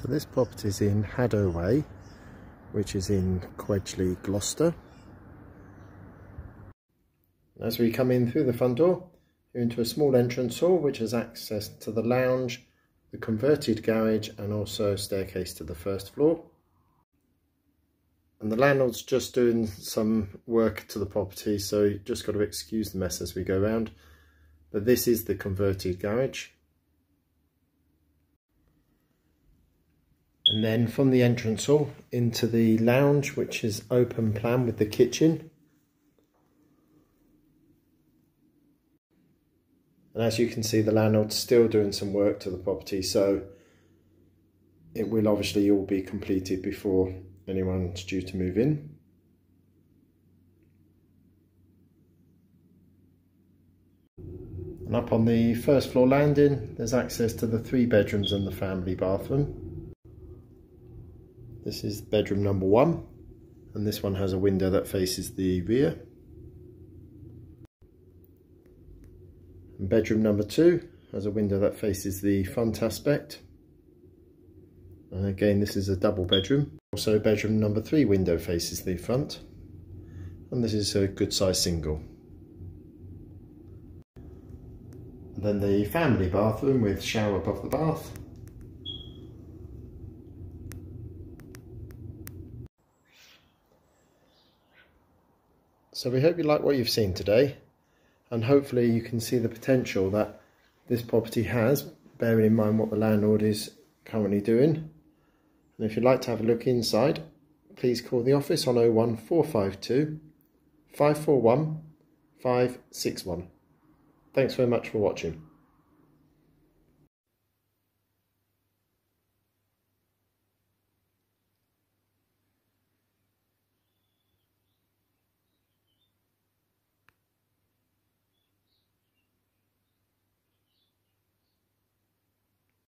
So this property is in Hadow Way, which is in Quedgeley, Gloucester. As we come in through the front door, you're into a small entrance hall which has access to the lounge, the converted garage and also a staircase to the first floor. And the landlord's just doing some work to the property, so just got to excuse the mess as we go around. But this is the converted garage. And then from the entrance hall into the lounge which is open plan with the kitchen. And as you can see the landlord's still doing some work to the property so it will obviously all be completed before anyone's due to move in. And up on the first floor landing there's access to the three bedrooms and the family bathroom this is bedroom number one, and this one has a window that faces the rear. And bedroom number two has a window that faces the front aspect. And again, this is a double bedroom. Also, bedroom number three window faces the front. And this is a good size single. And then the family bathroom with shower above the bath. So we hope you like what you've seen today and hopefully you can see the potential that this property has, bearing in mind what the landlord is currently doing. And if you'd like to have a look inside, please call the office on 01452 541 561. Thanks very much for watching.